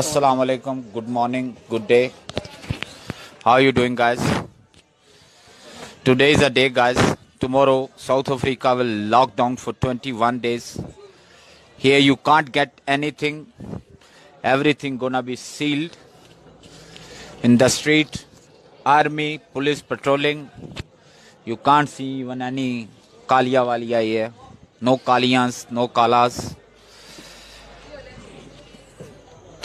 Assalamu alaikum. Good morning. Good day. How are you doing, guys? Today is a day, guys. Tomorrow, South Africa will lock down for 21 days. Here, you can't get anything. Everything gonna be sealed. In the street, army, police patrolling. You can't see even any kalia walia here. No kalians, no kalas.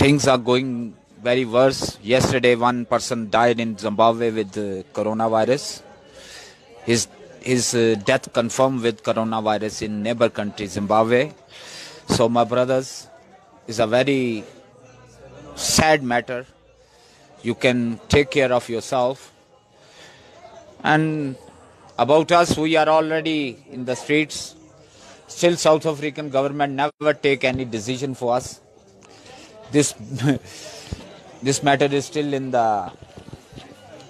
things are going very worse. Yesterday, one person died in Zimbabwe with uh, coronavirus. His his uh, death confirmed with coronavirus in neighbor country Zimbabwe. So, my brothers, is a very sad matter. You can take care of yourself. And about us, we are already in the streets. Still, South African government never take any decision for us. This this matter is still in the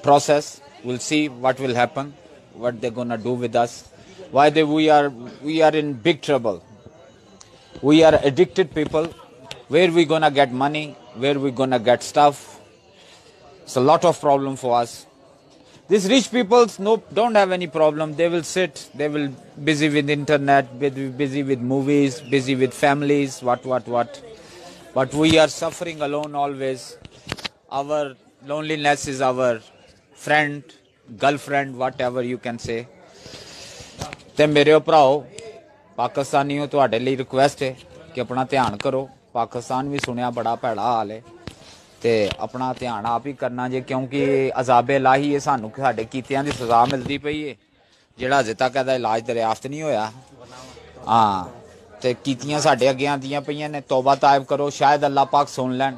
process. We'll see what will happen what they're gonna do with us. Why they we are we are in big trouble. We are addicted people. Where we gonna get money? Where we gonna get stuff? It's a lot of problem for us these rich peoples no don't have any problem they will sit they will busy with internet busy busy with movies busy with families what what what but we are suffering alone always. Our loneliness is our friend, girlfriend, whatever you can say. ਤੇ ਮੇਰੇ ਭਰਾਓ ਪਾਕਿਸਤਾਨੀਓ ਤੁਹਾਡੇ ਲਈ request ਹੈ ਕਿ ਆਪਣਾ ਧਿਆਨ ਕਰੋ ਪਾਕਿਸਤਾਨ ਵੀ ਸੁਣਿਆ ਬੜਾ ਭੈੜਾ ਹਾਲ ਹੈ ਤੇ ਆਪਣਾ ਧਿਆਨ ਆਪ ਹੀ ਕਰਨਾ ਜੇ, ਕਿਉਂਕਿ ਅਜ਼ਾਬੇ ਲਾਹੀ ਹੈ ਸਾਨੂੰ ਸਾਡੇ ਕੀਤਿਆਂ ਦੀ ਸਜ਼ਾ ਮਿਲਦੀ ਪਈ ਹੈ ਜਿਹੜਾ ਅਜੇ ਤੱਕ ਇਹਦਾ ਇਲਾਜ ਦਰਿਆਫਤ ਨਹੀਂ ਹੋਇਆ। ਹਾਂ, ਤੇ ਕੀਤੀਆਂ ਸਾਡੇ ਅੱਗੇ ਆਂਦੀਆਂ ਪਈਆਂ ਨੇ, ਤੌਬਾ ਤਾਇਬ ਕਰੋ, ਸ਼ਾਇਦ ਅੱਲਾਹ ਪਾਕ ਸੁਣ ਲੈਣ।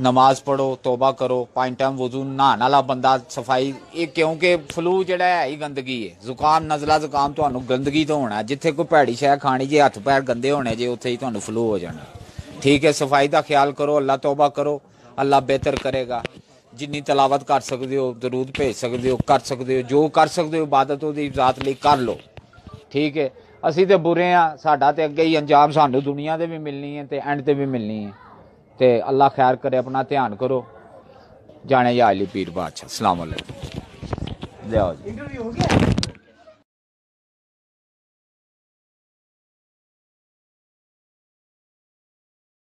ਨਮਾਜ਼ ਪੜੋ ਤੌਬਾ ਕਰੋ ਪੰਜ ਟਾਈਮ ਵਜ਼ੂ ਨਹਾਣ ਵਾਲਾ ਬੰਦਾ ਸਫ਼ਾਈ, ਇਹ ਕਿਉਂਕਿ ਫਲੂ ਜਿਹੜਾ ਹੈ ਹੀ ਗੰਦਗੀ ਹੈ ਜ਼ੁਕਾਮ, ਨਜ਼ਲਾ ਜ਼ੁਕਾਮ ਤੁਹਾਨੂੰ ਗੰਦਗੀ ਤੋਂ ਹੋਣਾ। ਜਿੱਥੇ ਕੋਈ ਭੈੜੀ ਸ਼ੈ ਖਾਣੀ, ਜੇ ਹੱਥ ਪੈਰ ਗੰਦੇ ਹੋਣੇ, ਜੇ ਉੱਥੇ ਹੀ ਤੁਹਾਨੂੰ ਫਲੂ ਹੋ ਜਾਣਾ। ਠੀਕ ਹੈ, ਸਫ਼ਾਈ ਦਾ ਖਿਆਲ ਕਰੋ, ਅੱਲਾ ਤੌਬਾ ਕਰੋ, ਅੱਲਾ ਬਿਹਤਰ ਕਰੇਗਾ। ਜਿੰਨੀ ਤਲਾਵਤ ਕਰ ਸਕਦੇ ਹੋ, ਦਰੂਦ ਭੇਜ ਸਕਦੇ ਹੋ, ਕਰ ਸਕਦੇ ਹੋ, ਜੋ ਕਰ ਸਕਦੇ ਹੋ, ਇਬਾਦਤ ਉਹਦੀ ਜ਼ਾਤ ਲਈ ਕਰ ਲਓ। ਠੀਕ ਹੈ, ਅਸੀਂ ਤੇ ਬੁਰੇ ਆ ਸਾਡਾ ਤੇ ਅੱਗੇ ਹੀ ਅੰਜਾਮ ਸਾਨੂੰ ਦੁਨੀਆ ਦੇ ਵੀ ਮਿਲਣੀ ਹੈ ਤੇ ਐਂਡ ਤੇ ਵੀ ਮਿਲਣੀ ਹੈ। ਤੇ ਅੱਲਾ ਖੈਰ ਕਰੇ, ਆਪਣਾ ਧਿਆਨ ਕਰੋ। ਜਾਣੇ ਯਾ ਅਲੀ ਪੀਰ ਬਾਦਸ਼ਾਹ ਅਸਲਾਮ ਅਲੈਕੁਮ ਲਿਆਓ ਜੀ।